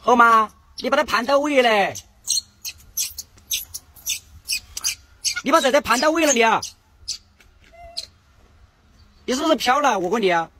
好吗？你把它盘到位嘞，你把仔仔盘到位了，你啊，你是不是飘了？我问你啊。